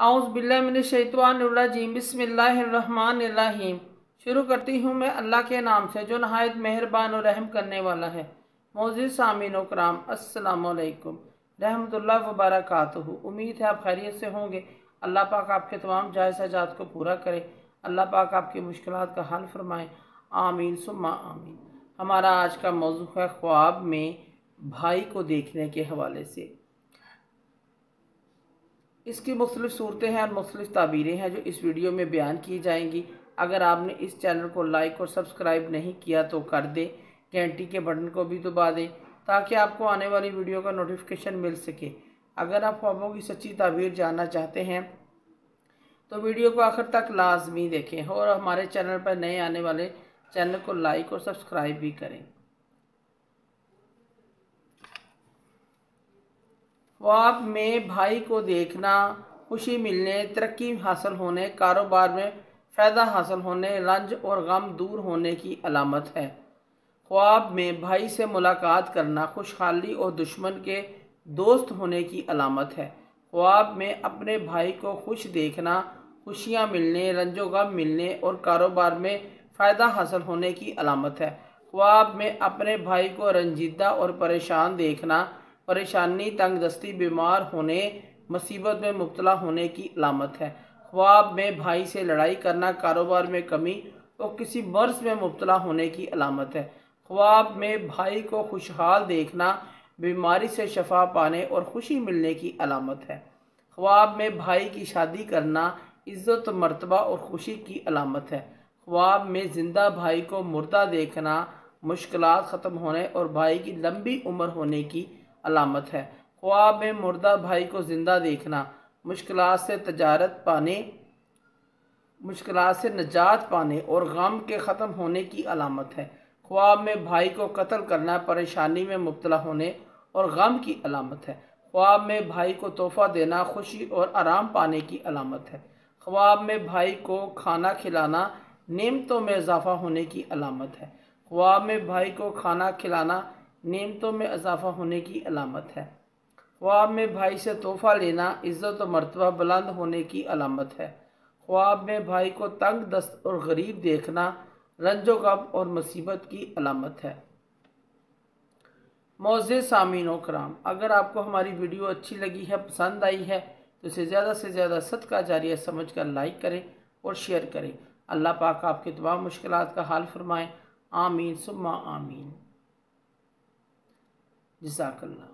आउज़बिल्लिमिनशैतवानरजीम बिस्मिल्लाहिर्रहमानिर्रहीम। शुरू करती हूँ मैं अल्लाह के नाम से, जो नहायत, मेहरबान और रहम करने वाला है। मोजिद सामीन कराम। असलकुम रहमतुल्लाह वबरकातुहू उम्मीद है आप खैरियत से होंगे। अल्लाह पाक आपके तमाम जायज़ को पूरा करे। अल्लाह पाक आपकी मुश्किल का हल फरमाए। आमीन, सुम्मा आमीन। हमारा आज का मौजू है ख्वाब में भाई को देखने के हवाले से। इसकी मुख्तलिफ़ सूरतें हैं और मुख्तलिफ़ ताबीरें हैं जो इस वीडियो में बयान की जाएँगी। अगर आपने इस चैनल को लाइक और सब्सक्राइब नहीं किया तो कर दें। घंटी के बटन को भी दबा दें ताकि आपको आने वाली वीडियो का नोटिफिकेशन मिल सके। अगर आप ख्वाबों की सच्ची ताबीर जानना चाहते हैं तो वीडियो को आखिर तक लाजमी देखें और हमारे चैनल पर नए आने वाले चैनल को लाइक और सब्सक्राइब भी करें। ख्वाब में भाई को देखना, खुशी मिलने, तरक्की हासिल होने, कारोबार में फ़ायदा हासिल होने रंज और गम दूर होने की अलामत है। ख्वाब में भाई से मुलाकात करना खुशहाली और दुश्मन के दोस्त होने की अलामत है। ख्वाब में अपने भाई को खुश देखना, खुशियाँ मिलने रंजो गम मिलने और कारोबार में फ़ायदा हासिल होने की अलामत है। ख्वाब में अपने भाई को रंजीदा और परेशान देखना परेशानी तंगदस्ती बीमार होने, मुसीबत में मुबतला होने की अलामत है। ख्वाब में भाई से लड़ाई करना कारोबार में कमी और किसी मर्ज में मुबतला होने की अलामत है। ख्वाब में भाई को खुशहाल देखना, बीमारी से शफा पाने और खुशी मिलने की अलामत है। ख्वाब में भाई की शादी करना इज़्ज़त, मर्तबा और खुशी की अलामत है। ख्वाब में ज़िंदा भाई को मुर्दा देखना मुश्किल ख़त्म होने और भाई की लंबी उम्र होने की अलामत है। ख्वाब में मुर्दा भाई को ज़िंदा देखना मुश्किल से तजारत पाने मुश्किल से नजात पाने और गम के ख़त्म होने की अलामत है। ख्वाब में भाई को कत्ल करना परेशानी में मुबतला होने और गम की अलामत है। ख्वाब में भाई को तोहफ़ा देना खुशी और आराम पाने की अलामत है। ख्वाब में भाई को खाना खिलाना नेमतों में इजाफ़ा होने की अलामत है। ख्वाब में भाई को खाना खिलाना नेमतों में इजाफ़ा होने की अलामत है। ख्वाब में भाई से तोहफ़ा लेना, इज़्ज़त और मरतबा बुलंद होने की अलामत है। ख्वाब में भाई को तंग, दस्त और गरीब देखना, रंजो गम और मुसीबत की अलामत है। मोज़ सामीन कराम, अगर आपको हमारी वीडियो अच्छी लगी है, पसंद आई है तो इसे ज़्यादा से ज़्यादा सदका जारिया समझ कर लाइक करें और शेयर करें। अल्लाह पाक आपके तमाम मुश्किल का हाल फरमाएँ। आमीन, सुम्मा आमीन। जजाकल्ला